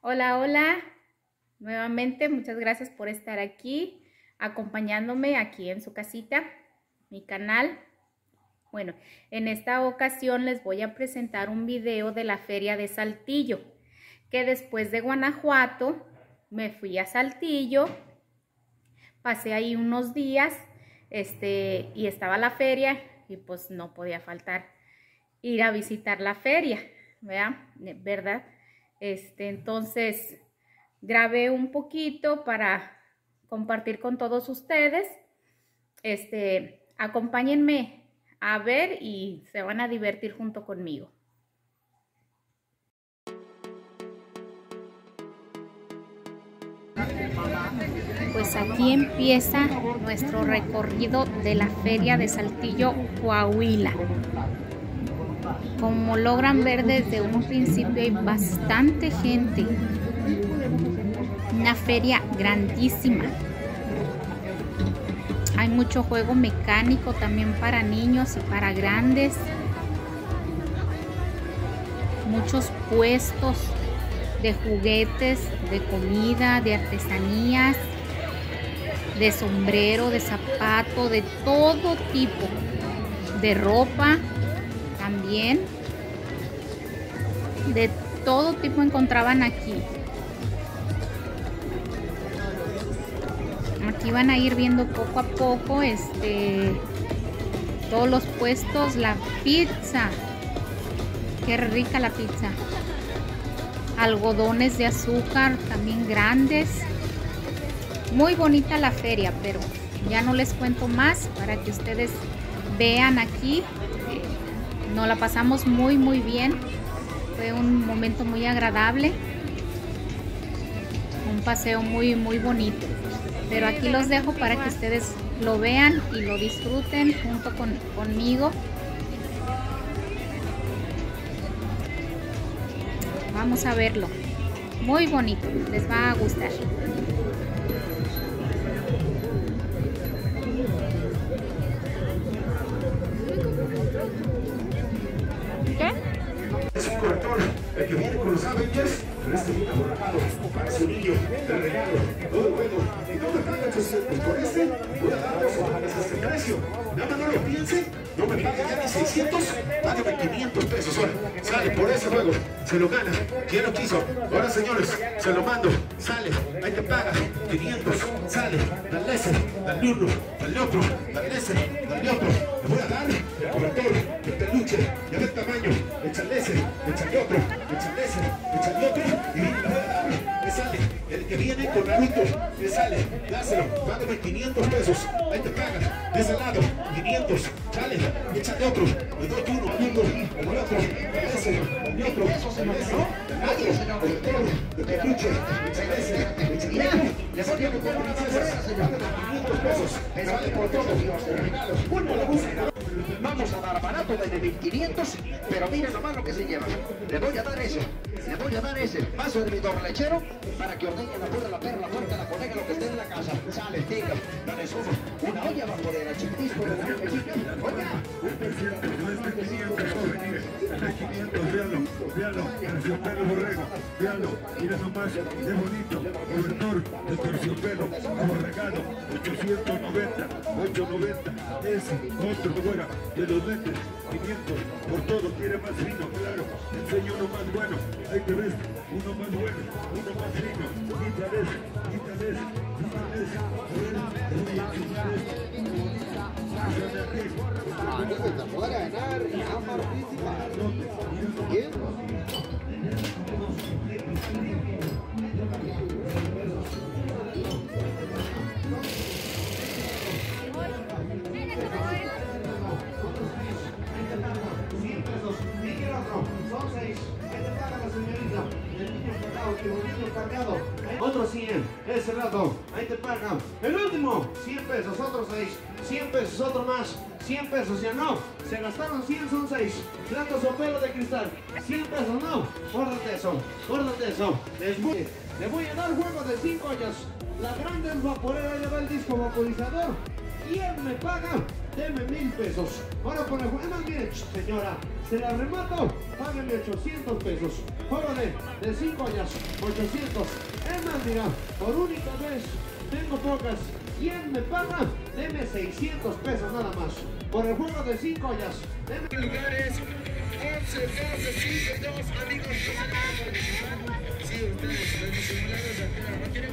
Hola, hola. Nuevamente, muchas gracias por estar aquí, acompañándome aquí en su casita, mi canal. Bueno, en esta ocasión les voy a presentar un video de la feria de Saltillo, que después de Guanajuato me fui a Saltillo, pasé ahí unos días, este, y estaba la feria y pues no podía faltar ir a visitar la feria, ¿verdad? Este, entonces, grabé un poquito para compartir con todos ustedes. Este, acompáñenme a ver y se van a divertir junto conmigo. Pues aquí empieza nuestro recorrido de la feria de Saltillo, Coahuila. Como logran ver desde un principio hay bastante gente. Una feria grandísima. Hay mucho juego mecánico también para niños y para grandes. Muchos puestos de juguetes, de comida, de artesanías, de sombrero, de zapato, de todo tipo, de ropa De todo tipo encontraban aquí. Aquí van a ir viendo poco a poco este todos los puestos, la pizza. Qué rica la pizza. Algodones de azúcar también grandes. Muy bonita la feria, pero ya no les cuento más para que ustedes vean aquí nos la pasamos muy muy bien. Fue un momento muy agradable. Un paseo muy muy bonito. Pero aquí los dejo para que ustedes lo vean y lo disfruten junto con, conmigo. Vamos a verlo. Muy bonito. Les va a gustar. Que viene con los Avengers, pero este viene aborracado para su niño, el regalo, todo bueno. Y me pagan 800 por este, voy a dar dos bajadas a este precio. Nada no lo piense, no me pague ya ni 600, págame 500 pesos. Sale por ese juego, se lo gana. ¿Quién lo quiso? Ahora señores, se lo mando, sale, ahí te paga, 500, sale, dale ese, dale uno, dale otro, dale ese, dale otro. Le voy a dar cobertor, el peluche, ya el tamaño, échale ese, échale otro, échale ese, échale otro, y le voy a dar, me sale, el que viene con Naruto, me sale, dáselo, págame 500 pesos, ahí te paga, de ese lado, 500, sale, échale otro, le doy uno, uno, el otro, ese, el otro, ese, otro, cobertor, el peluche, échale ese, otro, le saqué con 500 pesos, sale por todo, regalo, vuelvo a la. De 1500, pero miren nomás lo que se lleva. Le voy a dar ese, le voy a dar ese vaso de mi lechero para que ordene la puerta, la perra, la puerta, la colega, lo que esté en la casa. Sale, diga, dale uno, una olla vaporera, chiquitisco de la chica. Oiga. De 500, véalo, véalo, terciopelo borrego, véalo, mira nomás, qué bonito, cobertor de terciopelo, como regalo, 890, 890, ese, otro fuera, de los lentes, 500, por todo, quiere más fino, claro, enseño uno más bueno, ahí te ves, uno más bueno, uno más fino, quítale quítale quítale a participar. Niño cargado. Otro 100, ese rato, ahí te pagan. El último, 100 pesos, otros 6. 100 pesos, otro más. 100 pesos, ya no. Se gastaron 100, son 6. Platos o pelo de cristal. 100 pesos, no. Guárdate eso, guárdate eso. Les voy, le voy a dar juego de 5 ollas. La grande vaporera lleva el disco vaporizador. ¿Quién me paga? deme mil pesos. Ahora por el juego, mire, señora, se la remato, págame 800 pesos. Juego de, de 5 años, 800. Es más, mira, por única vez, tengo pocas. ¿Quién me paga? Deme 600 pesos nada más. Por el juego de 5 años. Deme lugares 11, 12, 5 y 2, amigos. Sí, ustedes, los simulados de no quieren